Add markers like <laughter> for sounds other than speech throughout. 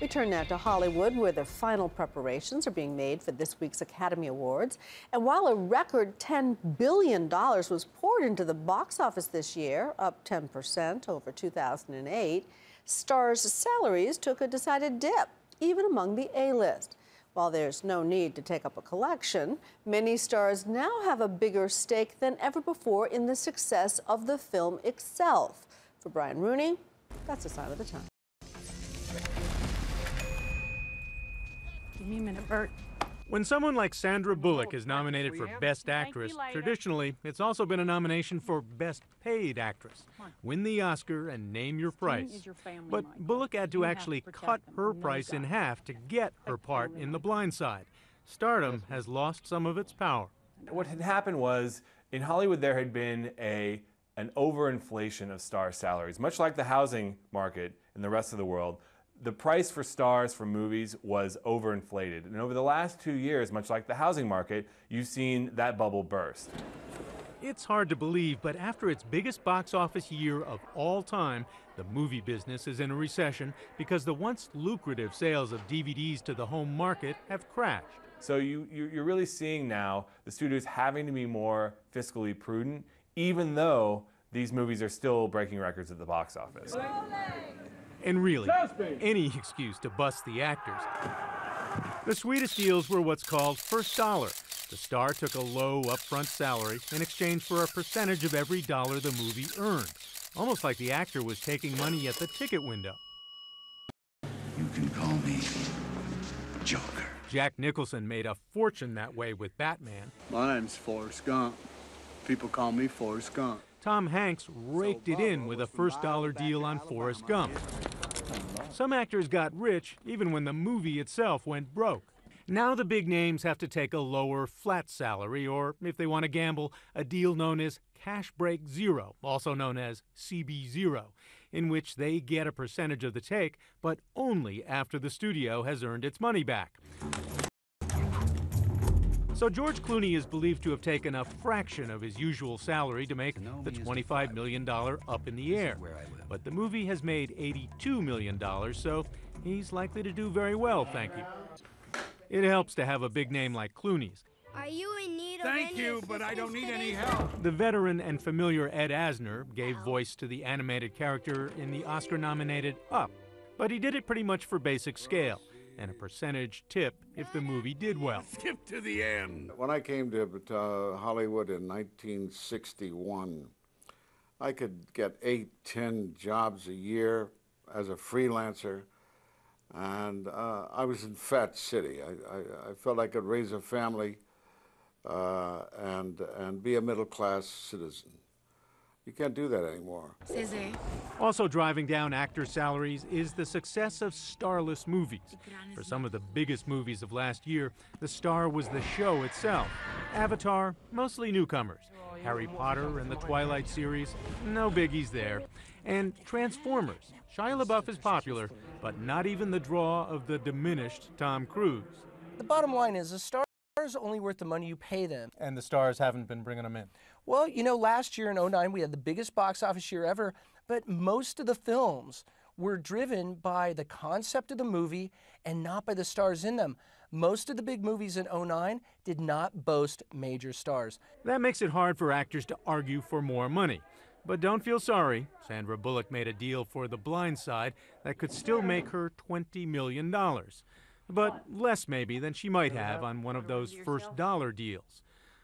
We turn now to Hollywood, where the final preparations are being made for this week's Academy Awards. And while a record $10 billion was poured into the box office this year, up 10% over 2008, stars' salaries took a decided dip, even among the A list. While there's no need to take up a collection, many stars now have a bigger stake than ever before in the success of the film itself. For Brian Rooney, that's a sign of the time. Give me a minute, Bert. When someone like Sandra Bullock is nominated for Best Actress, traditionally, it's also been a nomination for Best Paid Actress. Win the Oscar and name your price. But Bullock had to actually cut her price in half to get her part in The Blind Side. Stardom has lost some of its power. What had happened was, in Hollywood, there had been a an overinflation of star salaries, much like the housing market in the rest of the world the price for stars for movies was overinflated. And over the last two years, much like the housing market, you've seen that bubble burst. It's hard to believe, but after its biggest box office year of all time, the movie business is in a recession because the once lucrative sales of DVDs to the home market have crashed. So you, you're really seeing now the studios having to be more fiscally prudent, even though these movies are still breaking records at the box office. And really, any <laughs> excuse to bust the actors. The sweetest deals were what's called first dollar. The star took a low upfront salary in exchange for a percentage of every dollar the movie earned, almost like the actor was taking money at the ticket window. You can call me Joker. Jack Nicholson made a fortune that way with Batman. My name's Forrest Gump. People call me Forrest Gump. Tom Hanks raked it in with a first dollar deal on Forrest Gump. Some actors got rich even when the movie itself went broke. Now the big names have to take a lower flat salary, or if they want to gamble, a deal known as Cash Break Zero, also known as CB0, in which they get a percentage of the take, but only after the studio has earned its money back. So George Clooney is believed to have taken a fraction of his usual salary to make the $25 million up in the air. But the movie has made $82 million, so he's likely to do very well, thank you. It helps to have a big name like Clooney's. Are you in need of Thank you, but I don't need any help. The veteran and familiar Ed Asner gave voice to the animated character in the Oscar nominated Up, but he did it pretty much for basic scale and a percentage tip if the movie did well. <laughs> Skip to the end. When I came to uh, Hollywood in 1961, I could get eight, ten jobs a year as a freelancer, and uh, I was in Fat City. I, I, I, felt I could raise a family uh, and, and be a middle class citizen. You can't do that anymore. Also driving down actor salaries is the success of starless movies. For some of the biggest movies of last year, the star was the show itself. Avatar, mostly newcomers. Harry Potter and the Twilight series, no biggies there. And Transformers. Shia LaBeouf is popular, but not even the draw of the diminished Tom Cruise. The bottom line is a star is only worth the money you pay them. And the stars haven't been bringing them in. Well, you know, last year in 09, we had the biggest box office year ever, but most of the films were driven by the concept of the movie and not by the stars in them. Most of the big movies in 09 did not boast major stars. That makes it hard for actors to argue for more money. But don't feel sorry. Sandra Bullock made a deal for The Blind Side that could still make her $20 million. But less maybe than she might have on one of those first dollar deals.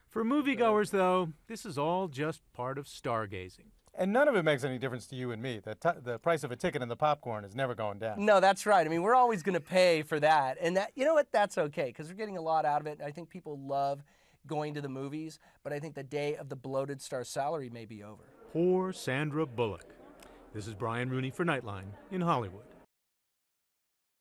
For moviegoers, though, this is all just part of stargazing. And none of it makes any difference to you and me. The, the price of a ticket and the popcorn is never going down. No, that's right. I mean, we're always going to pay for that. And that, you know what? That's okay because we're getting a lot out of it. I think people love going to the movies, but I think the day of the bloated star salary may be over. Poor Sandra Bullock. This is Brian Rooney for Nightline in Hollywood.